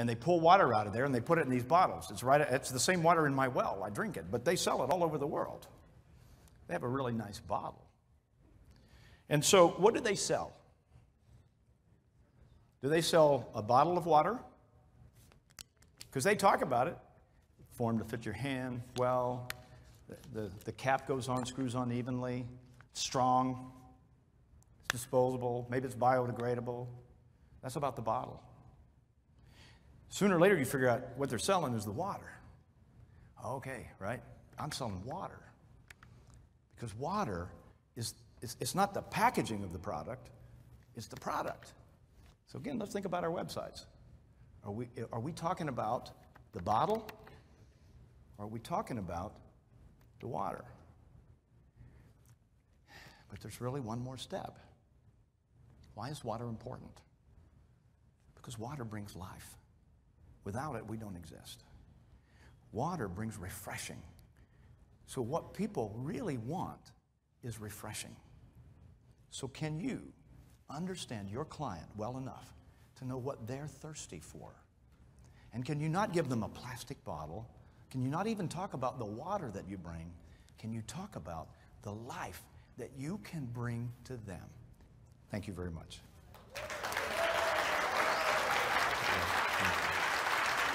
and they pull water out of there and they put it in these bottles. It's right. It's the same water in my well. I drink it, but they sell it all over the world. They have a really nice bottle. And so, what do they sell? Do they sell a bottle of water? Because they talk about it. Form to fit your hand well. The, the, the cap goes on, screws on evenly, strong, it's disposable, maybe it's biodegradable. That's about the bottle. Sooner or later, you figure out what they're selling is the water. Okay, right? I'm selling water. Because water is, is it's not the packaging of the product, it's the product. So again, let's think about our websites. Are we, are we talking about the bottle? Or are we talking about the water? But there's really one more step. Why is water important? Because water brings life. Without it, we don't exist. Water brings refreshing. So, what people really want is refreshing. So, can you understand your client well enough to know what they're thirsty for? And can you not give them a plastic bottle? Can you not even talk about the water that you bring? Can you talk about the life that you can bring to them? Thank you very much.